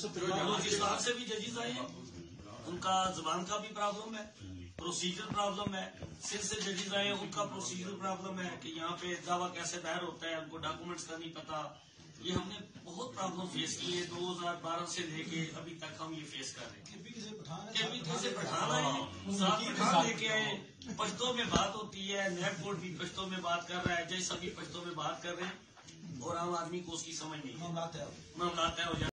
से भी जजेस आए हैं। उनका जबान का भी प्रॉब्लम है प्रोसीजर प्रॉब्लम है सिंध से जजेस आए उनका प्रोसीजर प्रॉब्लम है कि यहाँ पे दावा कैसे दायर होता है उनको डॉक्यूमेंट्स का नहीं पता। ये हमने बहुत प्रॉब्लम फेस की है 2012 से लेके अभी तक हम ये फेस कर रहे हैं। केपी कैसे पठान आए साथ पठान लेके आए पश्तों में बात होती है नेट बोर्ड भी पश्तों में बात कर रहा है जैसा भी पश्तों में बात कर रहे हैं और आम आदमी को उसकी समझ नहीं है। मामला तय हो जाए